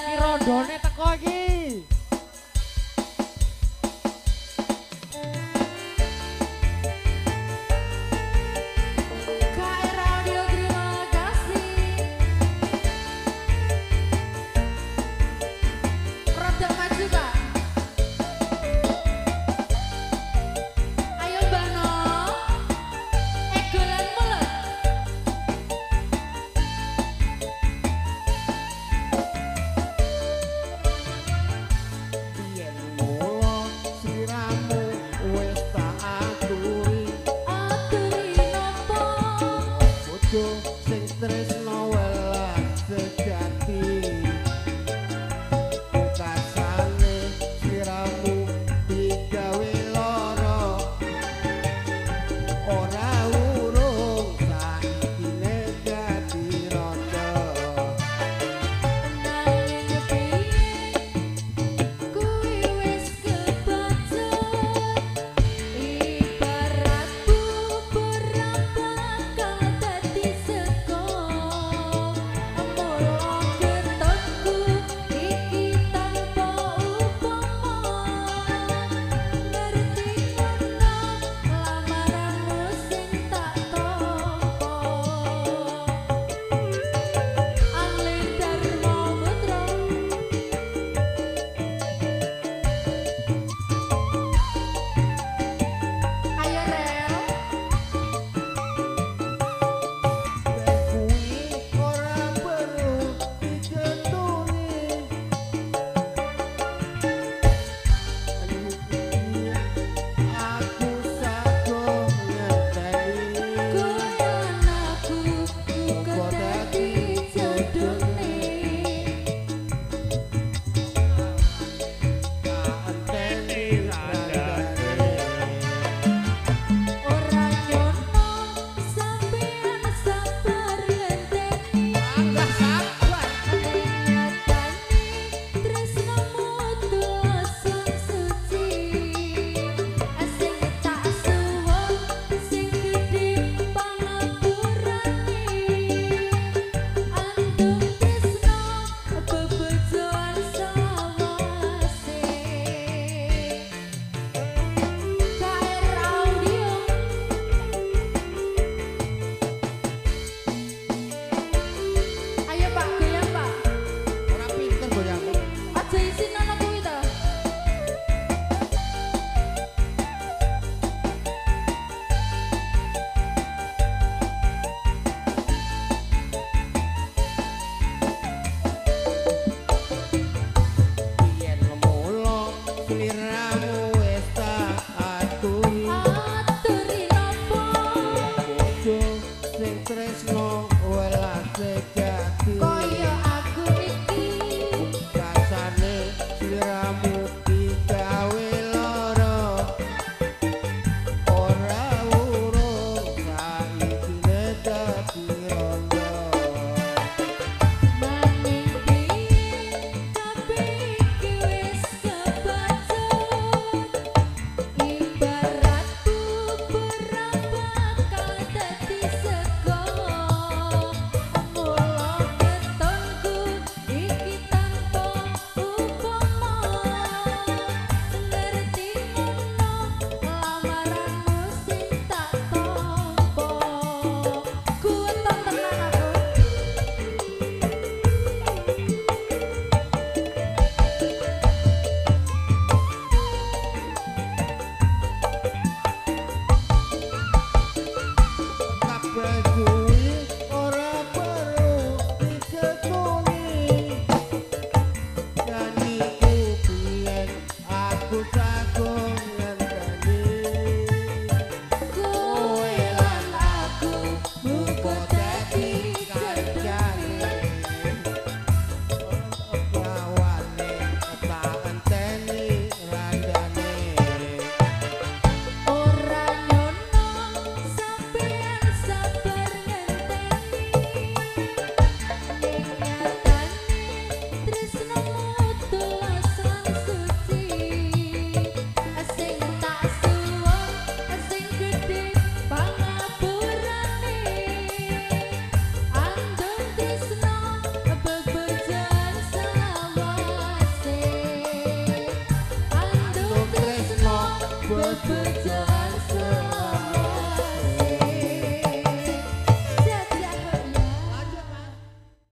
Iki rondone sing 我 Bebejan